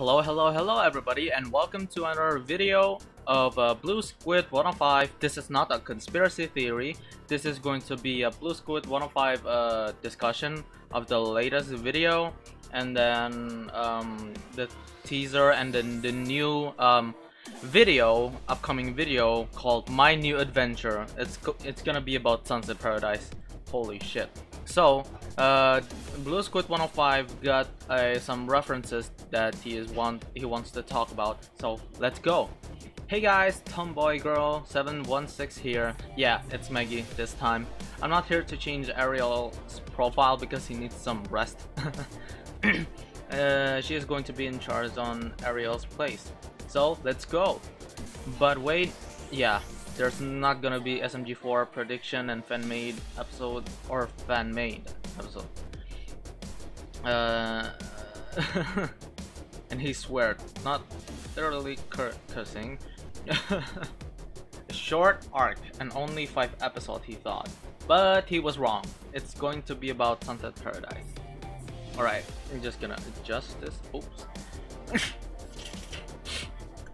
Hello, hello, hello everybody and welcome to another video of uh, Blue Squid 105. This is not a conspiracy theory. This is going to be a Blue Squid 105 uh, discussion of the latest video and then um, the teaser and then the new um, video, upcoming video called My New Adventure. It's, it's gonna be about Sunset Paradise. Holy shit. So, uh, Blue Squid 105 got uh, some references that he is want he wants to talk about. So let's go. Hey guys, Tomboy Girl 716 here. Yeah, it's Maggie this time. I'm not here to change Ariel's profile because he needs some rest. uh, she is going to be in charge on Ariel's place. So let's go. But wait, yeah, there's not gonna be SMG4 prediction and fan made episode or fan made episode. Uh, and he swear, not thoroughly cur cursing. Short arc and only 5 episodes he thought. But he was wrong. It's going to be about Sunset Paradise. Alright, I'm just gonna adjust this. Oops.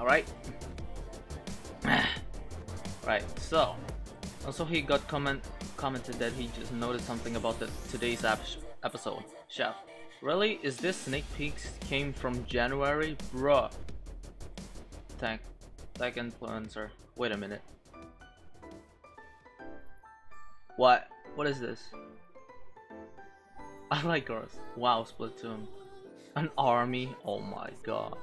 Alright. Right, so. Also he got comment commented that he just noticed something about the today's episode. Chef. Really? Is this sneak peeks came from January? Bruh. Thank thank influencer. Wait a minute. What? What is this? I like girls. Wow, Splatoon. An army? Oh my god.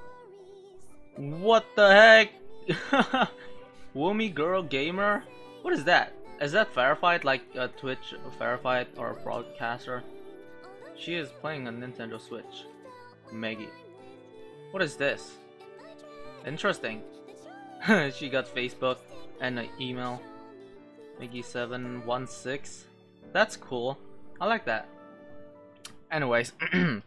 What the heck? Woomy Girl Gamer? What is that? Is that verified like a Twitch verified or a broadcaster? She is playing a Nintendo Switch. Maggie. What is this? Interesting. she got Facebook and an email. Maggie716. That's cool. I like that. Anyways,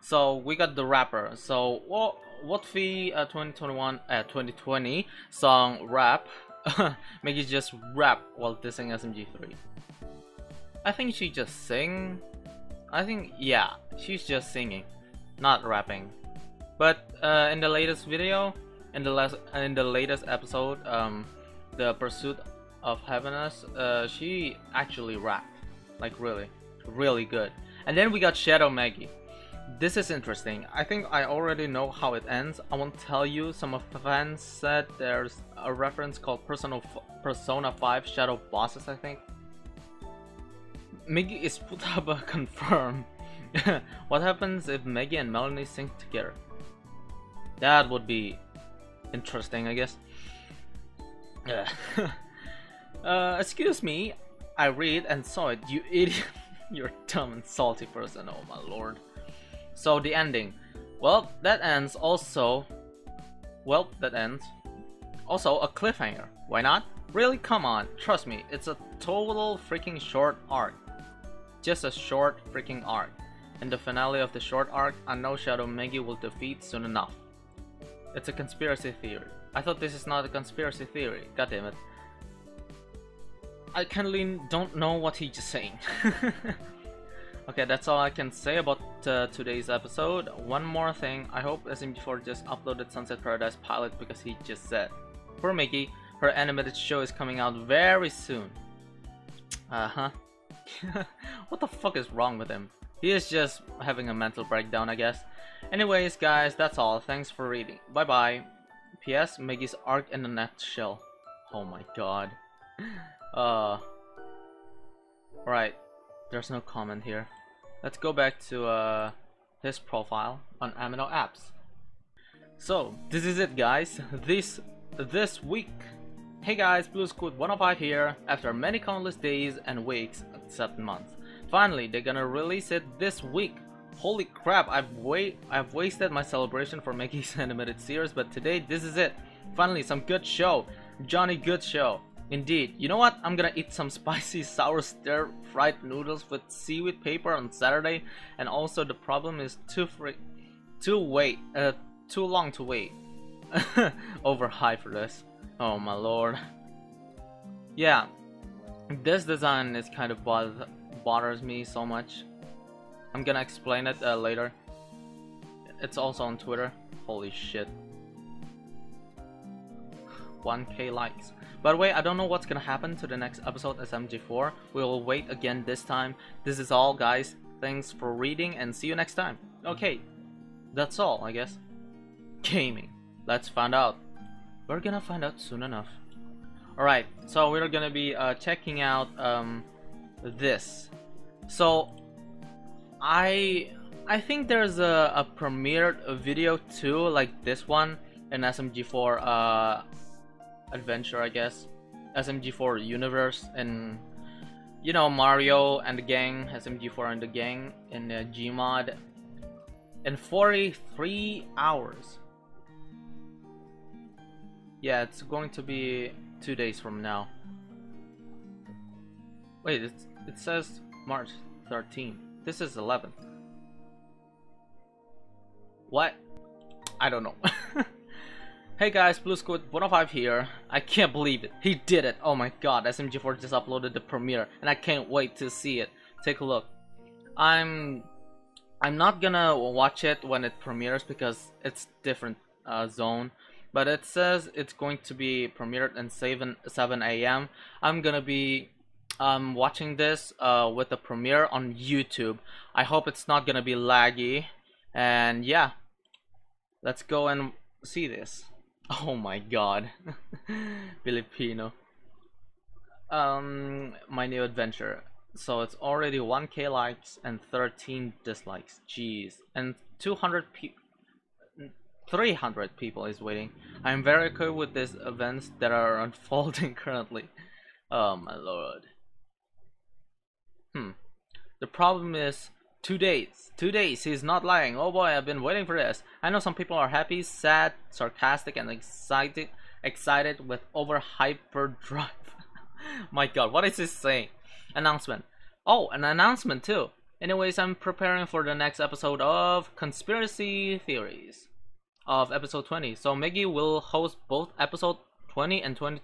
so we got the rapper. So what what the uh, 2021 uh, 2020 song rap make Maggie just rap while dissing SMG3. I think she just sing. I think yeah, she's just singing, not rapping. But uh, in the latest video, in the last in the latest episode, um, the pursuit of happiness, uh, she actually rapped, like really, really good. And then we got Shadow Maggie. This is interesting. I think I already know how it ends. I won't tell you. Some of the fans said there's a reference called Persona, Persona 5 Shadow Bosses, I think. Maggie is put up a confirm. what happens if Maggie and Melanie sync together? That would be interesting, I guess. uh, excuse me, I read and saw it, you idiot. You're dumb and salty person, oh my lord. So the ending. Well, that ends also... Well, that ends. Also, a cliffhanger. Why not? Really? Come on. Trust me, it's a total freaking short arc. Just a short freaking arc. In the finale of the short arc, I know Shadow Maggie will defeat soon enough. It's a conspiracy theory. I thought this is not a conspiracy theory. God damn it. I kindly don't know what he's just saying. Okay, that's all I can say about uh, today's episode. One more thing, I hope SMG4 just uploaded Sunset Paradise pilot because he just said. For Mickey, her animated show is coming out very soon. Uh-huh. what the fuck is wrong with him? He is just having a mental breakdown, I guess. Anyways, guys, that's all. Thanks for reading. Bye-bye. P.S. Maggie's arc in a nutshell. Oh my god. Uh... Right. There's no comment here. Let's go back to uh, his profile on Amino Apps. So this is it guys, this this week. Hey guys, Blue Squid 105 here, after many countless days and weeks, except months. Finally, they're gonna release it this week. Holy crap, I've wait I've wasted my celebration for Maggie's animated series, but today this is it. Finally, some good show. Johnny Good show. Indeed. You know what? I'm gonna eat some spicy sour stir fried noodles with seaweed paper on Saturday. And also the problem is too free too wait uh too long to wait. Over high for this. Oh my lord. Yeah. This design is kind of bother bothers me so much. I'm gonna explain it uh, later. It's also on Twitter. Holy shit. 1k likes. By the way, I don't know what's gonna happen to the next episode SMG4. We'll wait again this time. This is all, guys. Thanks for reading and see you next time. Okay, that's all, I guess. Gaming. Let's find out. We're gonna find out soon enough. Alright, so we're gonna be uh, checking out um, this. So, I I think there's a, a premiered video too, like this one in SMG4 uh, adventure, I guess. SMG4 universe and you know Mario and the gang, SMG4 and the gang in the Gmod in 43 hours. Yeah, it's going to be two days from now. Wait, it it says March 13. This is 11. What? I don't know. hey guys, Blue Squid 105 here. I can't believe it. He did it. Oh my god, SMG4 just uploaded the premiere and I can't wait to see it. Take a look. I'm I'm not gonna watch it when it premieres because it's different uh, zone. But it says it's going to be premiered in 7 7 a.m. I'm gonna be um, watching this uh, with the premiere on YouTube. I hope it's not gonna be laggy. And yeah, let's go and see this. Oh my god. Filipino. Um, my new adventure. So it's already 1k likes and 13 dislikes. Jeez. And 200 people. 300 people is waiting. I'm very cool with these events that are unfolding currently. Oh my lord. Hmm. The problem is two days. Two days. He's not lying. Oh boy, I've been waiting for this. I know some people are happy, sad, sarcastic, and excited. Excited with over hyperdrive. my God, what is this saying? Announcement. Oh, an announcement too. Anyways, I'm preparing for the next episode of Conspiracy Theories of episode 20. So Meggy will host both episode 20 and 20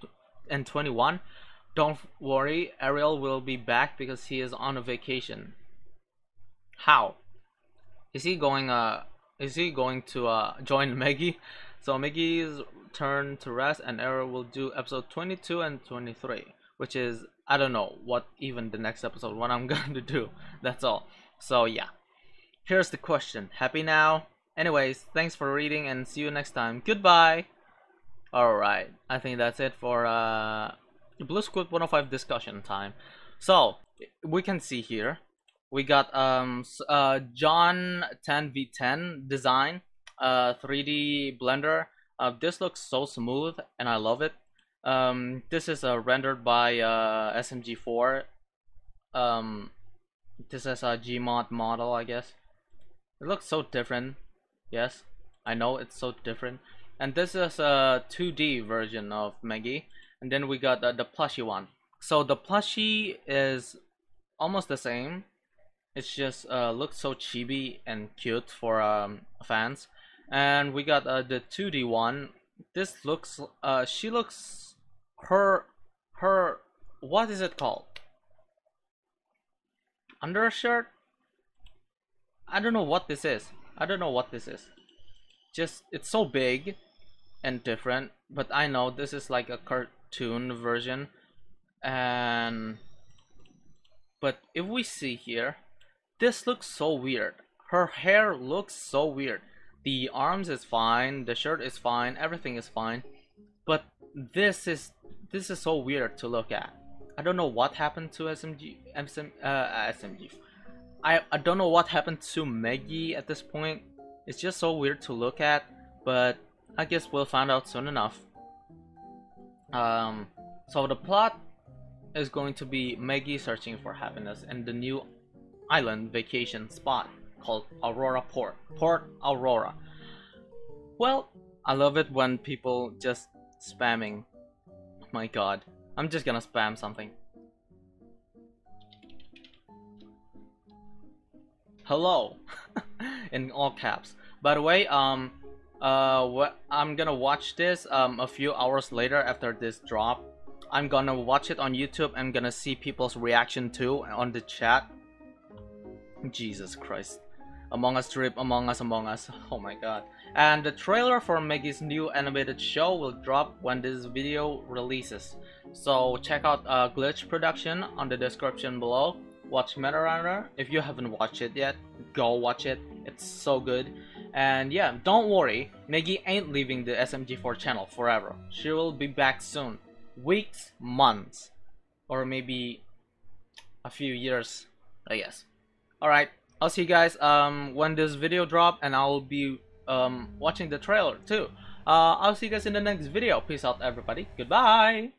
and 21 don't worry, Ariel will be back because he is on a vacation. How? Is he going uh is he going to uh join Meggy? So Meggy's turn to rest and Ariel will do episode 22 and 23, which is I don't know what even the next episode what I'm going to do. That's all. So yeah. Here's the question. Happy now? Anyways, thanks for reading and see you next time. Goodbye. Alright, I think that's it for uh Blue Squid 105 discussion time. So we can see here we got um uh John 10v10 design uh 3D blender. Uh, this looks so smooth and I love it. Um, this is uh, rendered by uh, SMG4. Um, this is a Gmod model, I guess. It looks so different. Yes, I know it's so different. And this is a 2D version of Maggie. and then we got the, the plushie one so the plushie is almost the same it's just uh, looks so chibi and cute for um, fans. And we got uh, the 2d one. This looks uh, she looks her her what is it called? Undershirt? I don't know what this is. I don't know what this is. Just it's so big and different but I know this is like a cartoon version. And but if we see here this looks so weird. Her hair looks so weird. The arms is fine the shirt is fine everything is fine. But this is this is so weird to look at. I don't know what happened to SMG SMG uh, SMG I, I don't know what happened to Meggy at this point. It's just so weird to look at but I guess we'll find out soon enough. Um, so the plot is going to be Meggy searching for happiness and the new island vacation spot called Aurora Port. Port Aurora. Well, I love it when people just spamming. My god. I'm just gonna spam something. Hello! in all caps. By the way, um, uh, I'm gonna watch this um, a few hours later after this drop. I'm gonna watch it on YouTube. I'm gonna see people's reaction too on the chat. Jesus Christ. Among Us Trip, Among Us, Among Us. Oh my god. And the trailer for Maggie's new animated show will drop when this video releases. So check out uh, Glitch Production on the description below. Watch Metarunner. If you haven't watched it yet, go watch it. It's so good. And yeah, don't worry, Maggie ain't leaving the SMG4 channel forever. She will be back soon. Weeks, months, or maybe a few years, I guess. Alright, I'll see you guys um, when this video drop and I'll be um, watching the trailer too. Uh, I'll see you guys in the next video. Peace out everybody. Goodbye.